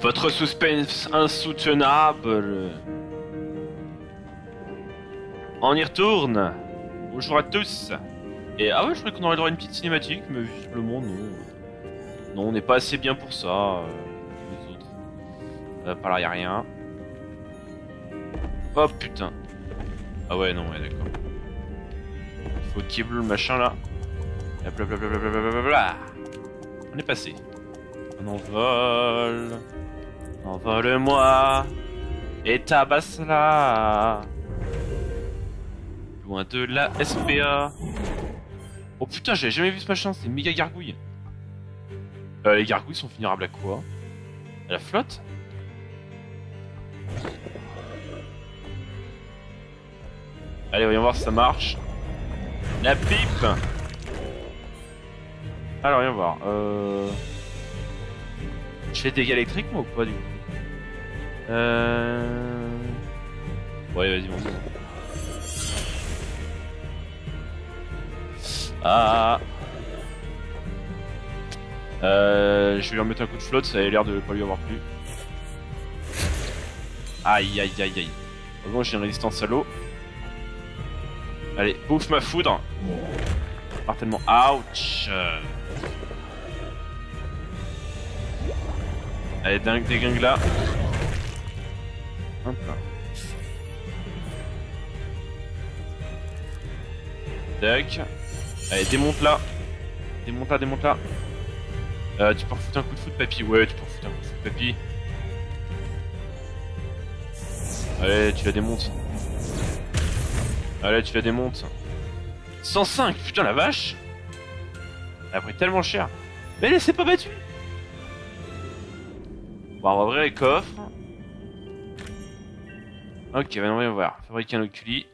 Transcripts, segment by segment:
Votre suspense insoutenable. On y retourne. Bonjour à tous. Et ah ouais, je croyais qu'on aurait droit à une petite cinématique, mais visiblement non. Non, on n'est pas assez bien pour ça. Les autres. Par là, y a rien. Oh putain. Ah ouais, non, ouais, d'accord. Faut qu'il le machin là. Et blablabla. On est passé. On envole. Envole-moi. Et tabasse-la. Loin de la SPA. Oh putain, j'avais jamais vu ce machin, c'est méga gargouille. Euh, les gargouilles sont vulnérables à quoi? À la flotte? Allez, voyons voir si ça marche. La pipe Alors, voyons voir. Euh... Je fais dégâts électriques moi ou pas du coup? Euh... Ouais, vas-y, bon. Ah euh, Je vais lui remettre un coup de flotte, ça a l'air de pas lui avoir plu. Aïe aïe aïe aïe. Heureusement j'ai une résistance à l'eau. Allez, bouffe ma foudre. Certainement. Ouch Allez, dingue gangs là. Tac. Allez, démonte là. Démonte là, démonte là. Euh, tu peux refoutre un coup de foot, papy. Ouais, tu peux refoutre un coup de foot, papy. Allez, tu la démontes. Allez, tu la démontes. 105, putain la vache Elle a pris tellement cher. Mais elle s'est pas battue Bon, on va ouvrir les coffres. Ok, maintenant on va voir. Fabriquer un oculi.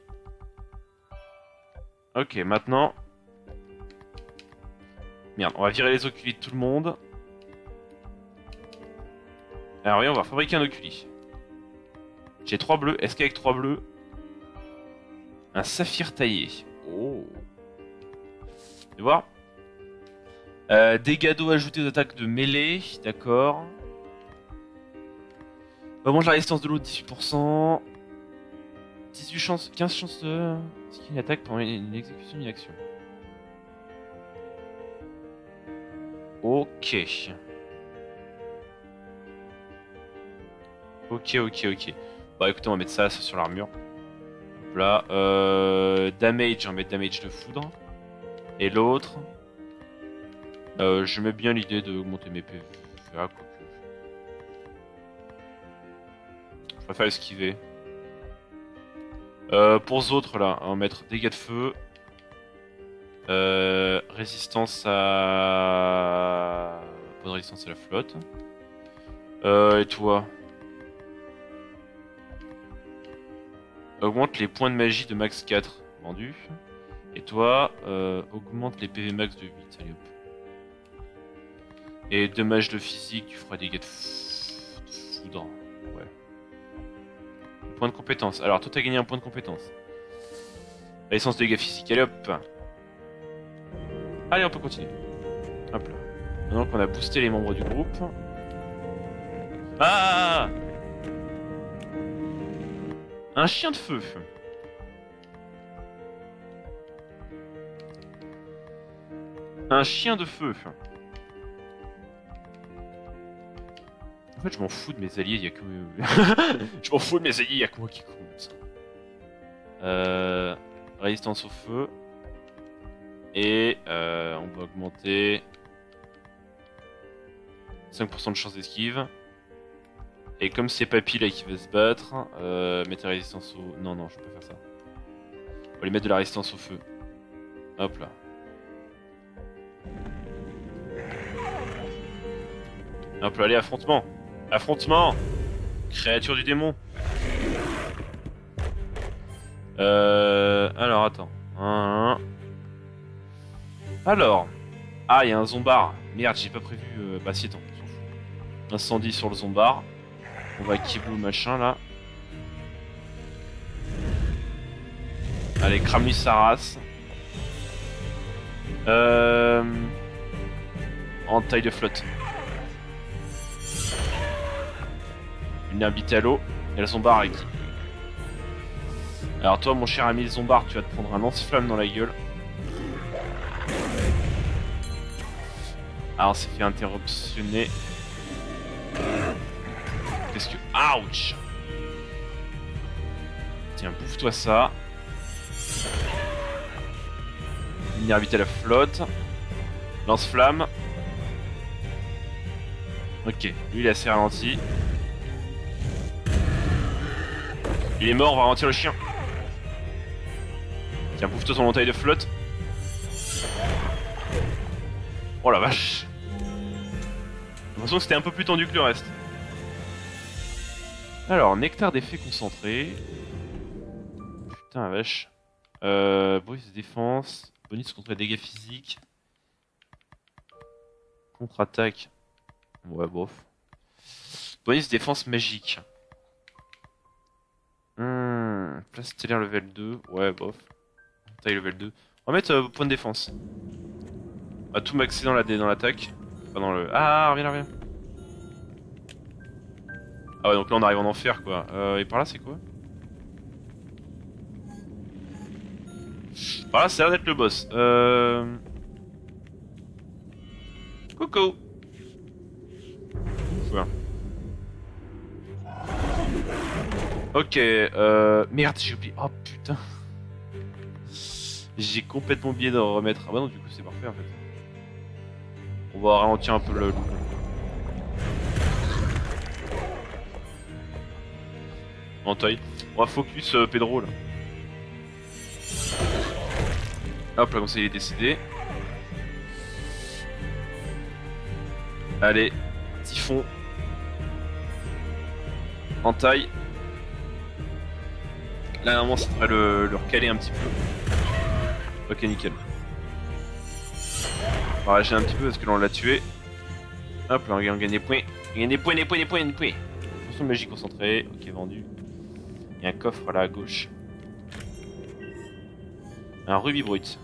Ok, maintenant... Merde, on va virer les oculi de tout le monde. Alors oui, on va fabriquer un oculi. J'ai trois bleus. Est-ce qu'avec trois bleus... Un saphir taillé? Oh. Tu voir euh, Dégâts d'eau ajoutés aux attaques de mêlée. D'accord. Augmente la résistance de l'eau de 18%. 18 chances, 15 chances de... C'est une attaque pendant une exécution d'une action. Ok. Ok, ok, ok. Bah écoutez, on va mettre ça, sur l'armure. Là. Euh, damage, on mettre damage de foudre. Et l'autre... Euh, je mets bien l'idée d'augmenter mes PV. Je préfère esquiver. Euh, pour les autres, là, on va mettre dégâts de feu. Euh, résistance à... Résistance à la flotte. Euh, et toi? Augmente les points de magie de max 4. Vendu. Et toi, augmente les PV max de 8. Allez hop. Et dommage de physique, tu feras des dégâts de foudre. Ouais. Point de compétence. Alors, toi, t'as gagné un point de compétence. Résistance de dégâts physiques. Allez hop. Allez, on peut continuer. Hop là. Maintenant qu'on a boosté les membres du groupe. Ah Un chien de feu. Un chien de feu. En fait, je m'en fous de mes alliés, il y a que... je m'en fous de mes alliés, il y a que moi qui compte. Euh... Résistance au feu. Et euh, on va augmenter 5% de chance d'esquive. Et comme c'est Papy là qui va se battre, euh, mettez résistance au... Non, non, je peux pas faire ça. On va lui mettre de la résistance au feu. Hop là. Hop là, allez, affrontement Affrontement Créature du démon Euh... Alors, attends. Alors, ah, il y a un zombard. Merde, j'ai pas prévu. Euh... Bah, si, attends. Incendie sur le zombard. On va kibou machin là. Allez, crame-lui. Euh... En taille de flotte. À l'eau. Et la zombar avec qui Alors toi, mon cher ami zombar, tu vas te prendre un lance-flamme dans la gueule. Alors, c'est fait interruptionner. Qu'est-ce que... Ouch Tiens, bouffe-toi ça. Vulnérabilité à la flotte. Lance-flamme. Ok, lui il est assez ralenti. Il est mort, on va ralentir le chien. Tiens, bouffe-toi ton entaille de flotte. Oh la vache. J'ai l'impression que c'était un peu plus tendu que le reste. Alors, nectar d'effet concentré. Putain la vache. Euh, bonus de défense. Bonus contre les dégâts physiques. Contre-attaque. Ouais, bof. Bonus défense magique. Hmm, place stellaire level 2. Ouais, bof. Taille level 2. On va mettre euh, point de défense. On va tout maxer dans la dans l'attaque. Pas dans le. Ah, reviens là, reviens. Ah ouais, donc là on arrive en enfer quoi. Euh, et par là c'est quoi? Par là ça a l'air d'être le boss. Euh... Coucou Ok, euh... Merde, j'ai oublié. Oh putain. J'ai complètement oublié de remettre. Ah bah non, du coup c'est parfait en fait. On va ralentir un peu le... Entaille. On va focus euh, Pedro là. Hop là, comme ça il est décédé. Allez, Typhon. En taille. Là, normalement, ça devrait le, le recaler un petit peu. Ok, nickel. On va rager un petit peu parce que là, on l'a tué. Hop, là, on gagne des points. On gagne des points, des points, des points, des points. Potion de magie concentrée. Ok, vendu. Il y a un coffre là à gauche. Un rubis brut.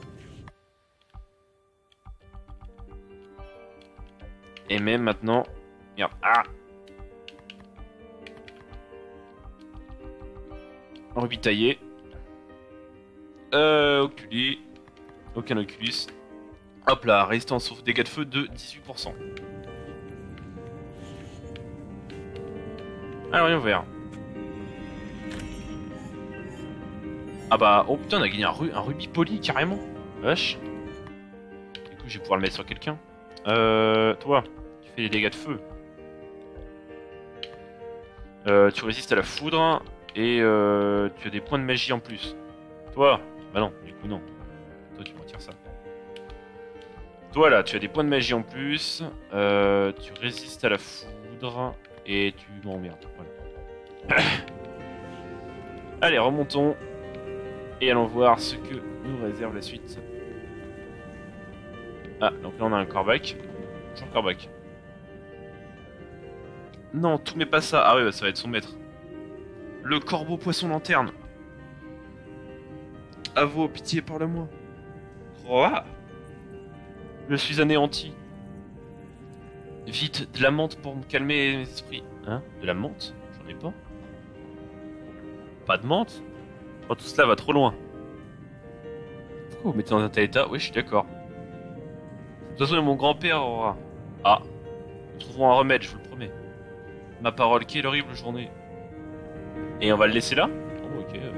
Et même maintenant... Merde. Ah Rubis taillé. Euh, Oculi. Aucun Oculus. Hop là, résistance aux dégâts de feu de 18%. Alors, rien vert. Ah bah, oh putain, on a gagné un, un rubis poli carrément. Vache. Du coup, je vais pouvoir le mettre sur quelqu'un. Euh, toi, tu fais des dégâts de feu. Euh, tu résistes à la foudre et euh, tu as des points de magie en plus. Toi, bah non, du coup non. Toi, tu retires ça. Toi là, tu as des points de magie en plus. Euh, tu résistes à la foudre et tu m'emmerdes. Voilà. Allez, remontons. Et allons voir ce que nous réserve la suite. Ah, donc là on a un corbac. Bonjour corbac. Non, tout met pas ça. Ah ouais, bah, ça va être son maître. Le corbeau poisson lanterne. À vous, pitié, parle-moi. Quoi Je suis anéanti. Vite, de la menthe pour me calmer mes esprits. Hein? De la menthe? J'en ai pas. Pas de menthe? Oh, tout cela va trop loin. Pourquoi vous mettez dans un tel état Oui, je suis d'accord. De toute façon, mon grand-père aura... Ah. Nous trouverons un remède, je vous le promets. Ma parole, quelle horrible journée? Et on va le laisser là oh, Ok. Euh,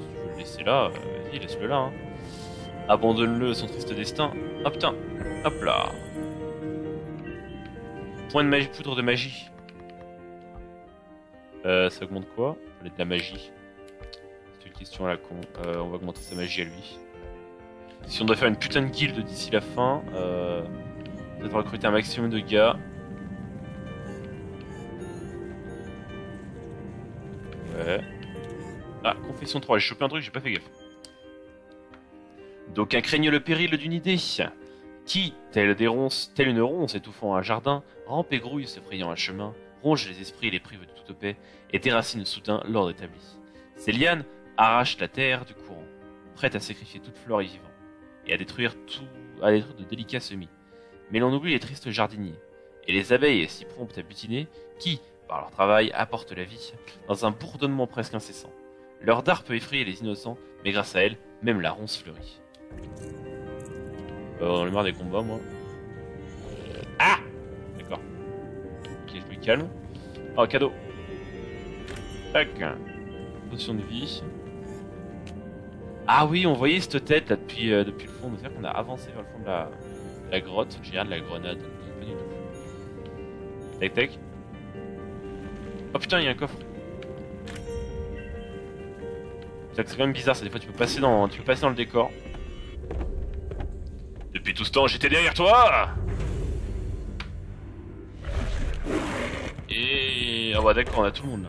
si tu veux le laisser là, euh, vas-y, laisse-le là. Hein. Abandonne-le à son triste destin. Ah putain. Hop là. Point de magie, poudre de magie. Euh, ça augmente quoi de la magie question à la con. Euh, on va augmenter sa magie à lui. Si on doit faire une putain de guilde d'ici la fin, euh, peut-être recruter un maximum de gars. Ouais. Ah, confession 3, j'ai chopé un truc, j'ai pas fait gaffe. Donc un craigne le péril d'une idée. Qui, tel des ronces, tel une ronce étouffant un jardin, rampe et grouille s'effrayant un chemin, ronge les esprits et les prive de toute paix, et déracine soudain l'ordre établi. Ces lianes, arrache la terre du courant, prête à sacrifier toute flore et vivant, et à détruire tout, à détruire de délicats semis. Mais l'on oublie les tristes jardiniers, et les abeilles si promptes à butiner, qui, par leur travail, apportent la vie dans un bourdonnement presque incessant. Leur dard peut effrayer les innocents, mais grâce à elle, même la ronce fleurit. Euh, on est marre des combats, moi. Ah D'accord. Ok, je me calme. Oh, cadeau. Tac. Potion de vie. Ah oui, on voyait cette tête là depuis, euh, depuis le fond. C'est-à-dire qu'on a avancé vers le fond de la, la grotte. J'ai de la grenade. Tac tac. Oh putain, il y a un coffre. C'est quand même bizarre, ça des fois tu peux passer dans, tu peux passer dans le décor. Depuis tout ce temps, j'étais derrière toi Et... Ah bah d'accord, on a tout le monde là.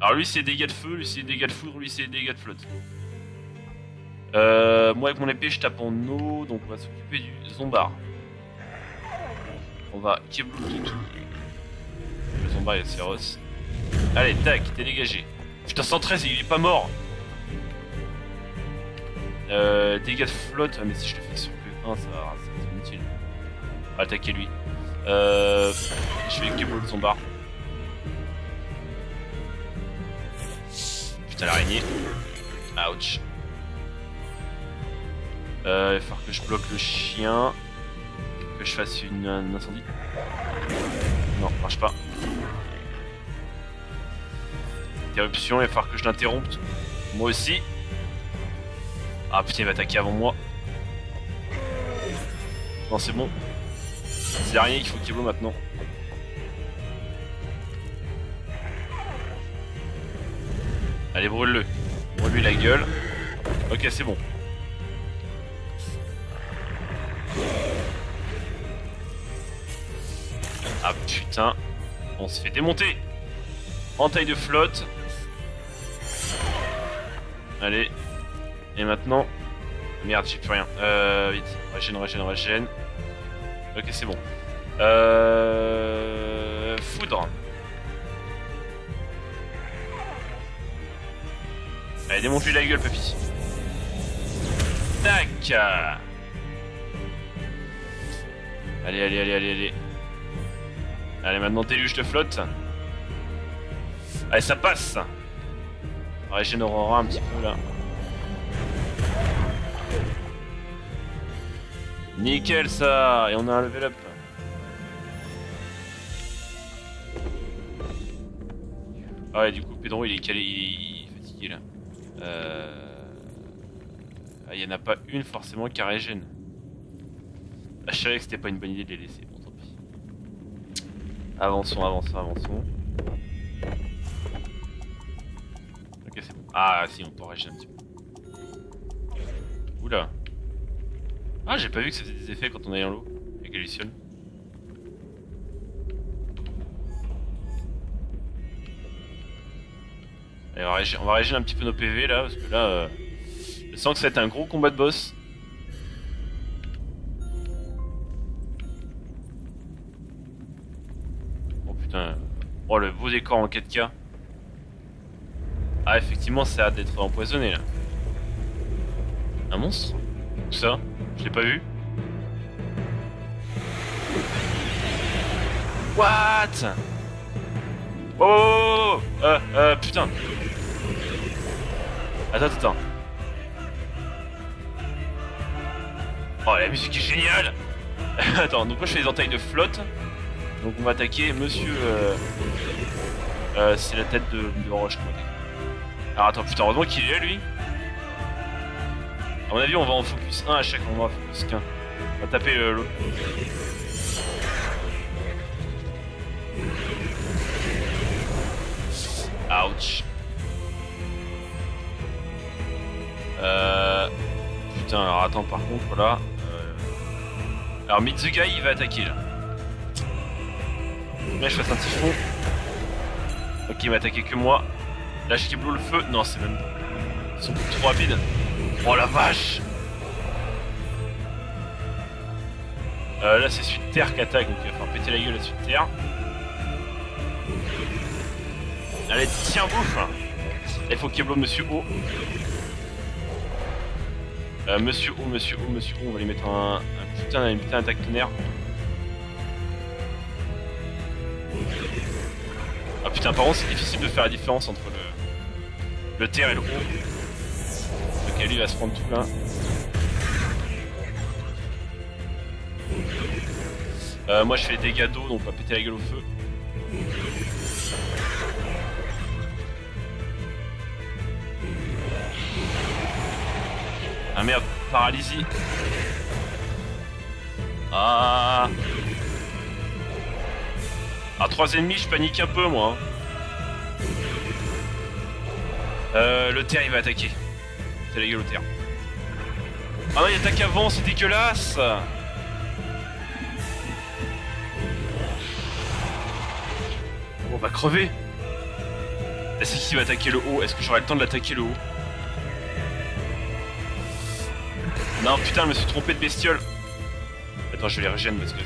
Alors lui c'est dégâts de feu, lui c'est dégâts de foudre, lui c'est dégâts de flotte. Euh, moi avec mon épée je tape en eau, donc on va s'occuper du zombard. On va keblo tout. Le zombard il est féroce. Allez, tac, t'es dégagé. Putain, 113, il est pas mort euh, dégâts de flotte, ah, mais si je le fais sur P1, ça va, c'est inutile. Attaquer lui. Euh, je vais keblo le zombard. Putain, l'araignée. Ouch. Euh, il va falloir que je bloque le chien. Que je fasse une, un incendie. Non, marche pas. Interruption, il va falloir que je l'interrompe. Moi aussi. Ah putain, il va attaquer avant moi. Non, c'est bon. C'est rien qu'il faut qu'il bloque maintenant. Allez, brûle-le. Brûle-lui la gueule. Ok, c'est bon. Ah putain. On se fait démonter. taille de flotte. Allez. Et maintenant... Merde, j'ai plus rien. Euh, vite. Régène, régène, régène. Ok, c'est bon. Euh... Foudre. Allez, démonte-lui la gueule, papy. Tac Allez, allez, allez, allez, allez. Allez, maintenant déluge de flotte. Allez, ça passe Régénérera un petit peu là. Nickel ça Et on a un level up. Ah ouais, du coup, Pedro il est calé, il est fatigué là. Euh... Ah, il y en a pas une forcément qui régène. Ah, je savais que c'était pas une bonne idée de les laisser. Bon, tant pis. Avançons, avançons, avançons. Ah, si, on peut régénérer un petit peu. Oula. Ah, j'ai pas vu que ça faisait des effets quand on est en l'eau. Avec les lucioles. Allez, on va, régénérer, un petit peu nos PV là, parce que là, euh, je sens que ça va être un gros combat de boss. Oh putain. Oh, le beau décor en 4K. Ah, effectivement, ça a d'être empoisonné là. Un monstre? Où ça? Je l'ai pas vu. What? Oh, Euh, euh, putain Attends, attends. Oh, la musique est géniale Attends, donc moi je fais des entailles de flotte. Donc on va attaquer monsieur... Euh, euh, c'est la tête de, de Roche Alors attends, putain, heureusement qu'il est là, lui. A mon avis, on va en focus 1 à chaque endroit, focus qu'un. On va taper l'autre. Ouch. Euh... Putain, alors attends, par contre, là... Euh... Alors Mitsugai, il va attaquer, là. Là, je fasse un typhon. Ok, il va attaquer que moi. Là, je le feu. Non, c'est même... Ils sont trop rapides. Oh la vache euh, Là c'est suite terre qui attaque, donc il va falloir péter la gueule à suite terre. Allez, tiens bouffe Il faut qu'il Monsieur O. Euh, monsieur O, Monsieur O, Monsieur O, on va lui mettre un, putain, une putain d'attaque tonnerre. Putain, par contre, c'est difficile de faire la différence entre le, le et le haut. Ok, lui il va se prendre tout plein. Euh, moi je fais des dégâts donc on va péter la gueule au feu. Ah merde, paralysie. Ah. À 3 ennemis, je panique un peu moi. Euh, le terre il va attaquer. C'est la gueule au terre. Ah non, il attaque avant, c'est dégueulasse. On va crever. Est-ce qu'il va attaquer le haut? Est-ce que j'aurai le temps de l'attaquer le haut? Non, putain, je me suis trompé de bestiole. Attends, je vais les régène parce que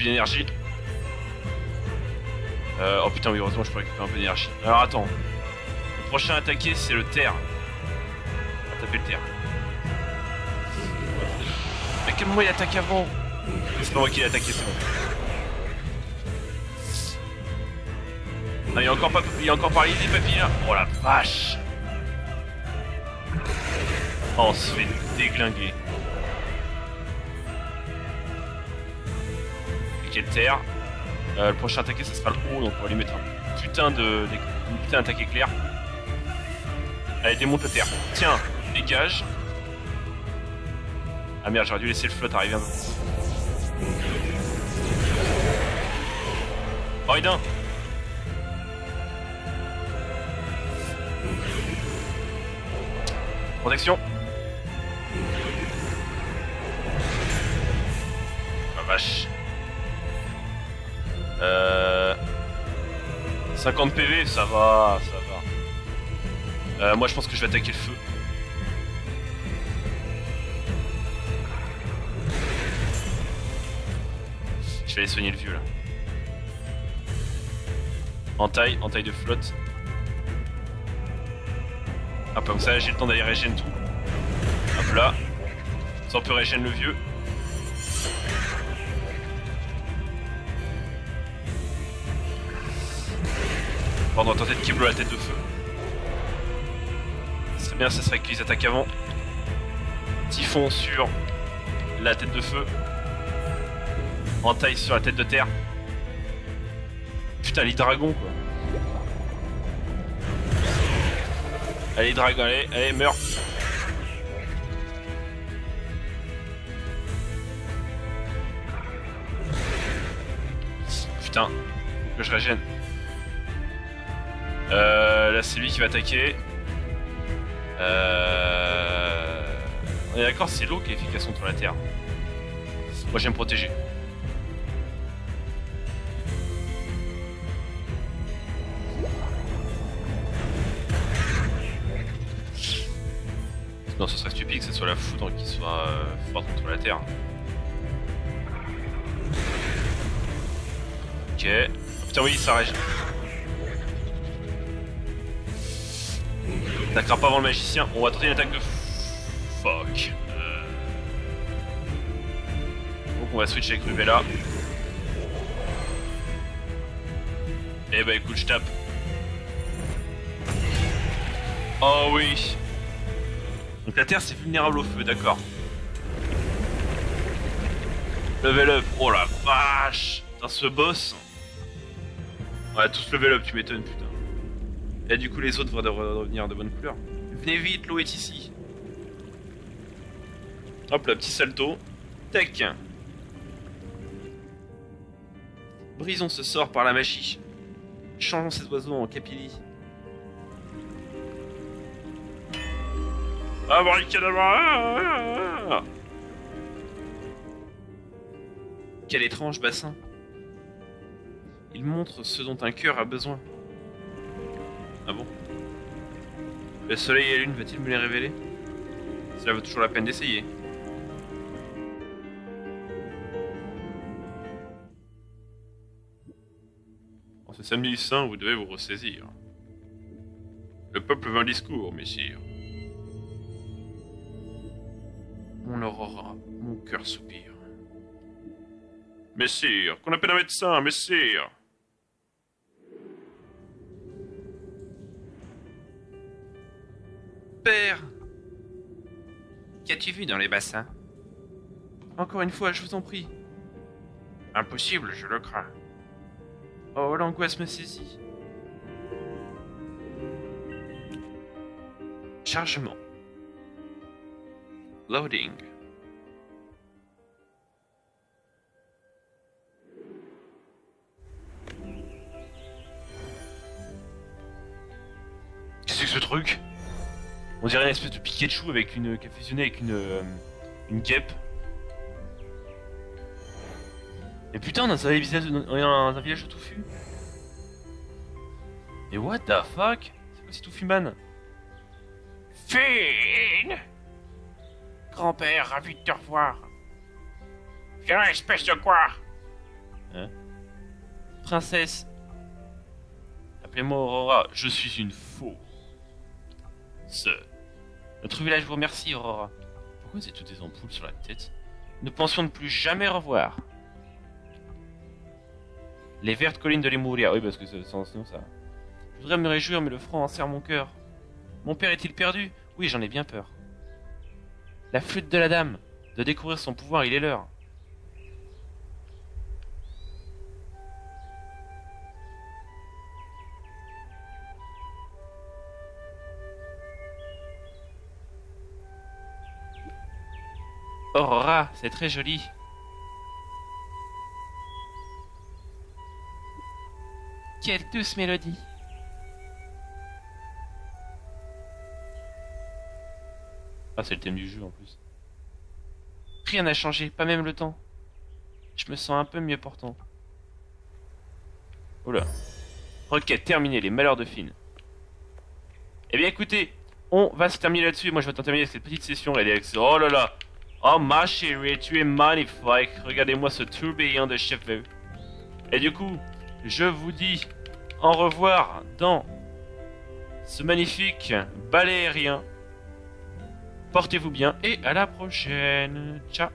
plus d'énergie. Euh, oh putain, oui, heureusement, je peux récupérer un peu d'énergie. Alors attends. Le prochain attaqué, c'est le terre. On va taper le terre. Mais quel moment il attaque avant? C'est pas moi qui l'ai attaqué, c'est bon. Ah, il a encore pas, il a encore des papilles là? Oh la vache. Oh, on se fait déglinguer. Terre. Euh, le prochain attaqué, ça sera le haut, donc on va lui mettre un putain de, une putain d'attaque éclair. Allez, démonte le terre. Tiens, dégage. Ah merde, j'aurais dû laisser le flotte arriver un peu. Oh, Protection Ah vache euh... 50 PV, ça va, ça va. Euh, moi je pense que je vais attaquer le feu. Je vais aller soigner le vieux là. En taille, en taille de flotte. Hop, comme ça j'ai le temps d'aller régénérer tout. Hop là. Ça on peut régénérer le vieux. Va tenter de Kiblo la tête de feu. Ce serait bien, ça serait qu'ils attaquent avant. Typhon sur la tête de feu. Entaille sur la tête de terre. Putain, les dragons quoi. Allez, dragon, allez, allez, meurs. Putain, que je régène. Euh, là, c'est lui qui va attaquer. Euh... On est d'accord, c'est l'eau qui est efficace contre la terre. Moi, j'aime protéger. Non, ce serait stupide que ce soit la foudre qui soit euh, forte contre la terre. Ok. Oh, putain, oui, ça régène. T'attaquera pas avant le magicien. On va tenter une attaque de... Fuck. Euh... Donc on va switch avec Rubella. Eh bah écoute, je tape. Oh oui. Donc la terre c'est vulnérable au feu, d'accord. Level up. Oh la vache. Putain, ce boss. On va tous level up, tu m'étonnes, putain. Et du coup, les autres devraient revenir de bonne couleur. Venez vite, l'eau est ici. Hop là, petit salto. Tac. Brisons ce sort par la magie. Changeons ces oiseaux en capilli. Abracadabra Quel étrange bassin. Il montre ce dont un cœur a besoin. Ah Le soleil et la lune, va-t-il me les révéler Cela vaut toujours la peine d'essayer. En ce samedi saint, vous devez vous ressaisir. Le peuple veut un discours, messire. Mon aurora, mon cœur soupire. Messire, qu'on appelle un médecin, messire Père Qu'as-tu vu dans les bassins? Encore une fois, je vous en prie. Impossible, je le crains. Oh, l'angoisse me saisit. Chargement. Loading. Qu'est-ce que c'est que ce truc? On dirait une espèce de Pikachu avec une qui a fusionné avec une euh, une guêpe. Et putain, on a un village, on dans un village de touffu. Et what the fuck? C'est quoi ce touffu man? Fine Grand-père, ravi de te revoir. Viens, espèce de quoi? Princesse. Appelez-moi Aurora, je suis une faux. Notre village vous remercie, Aurora. Pourquoi c'est toutes des ampoules sur la tête Nous pensions ne plus jamais revoir. Les vertes collines de Lemuria. Oui, parce que sinon ça. Je voudrais me réjouir, mais le front en serre mon cœur. Mon père est-il perdu? Oui, j'en ai bien peur. La flûte de la dame. De découvrir son pouvoir, il est l'heure. Aurora, c'est très joli. Quelle douce mélodie. Ah, c'est le thème du jeu en plus. Rien n'a changé, pas même le temps. Je me sens un peu mieux portant. Oula. Requête terminée, les malheurs de Finn. Eh bien écoutez, on va se terminer là-dessus. Moi je vais t'en terminer avec cette petite session. Elle est. Oh là là Oh ma chérie, tu es magnifique. Regardez-moi ce tourbillon de cheveux. Et du coup, je vous dis au revoir dans ce magnifique balai. Portez-vous bien et à la prochaine. Ciao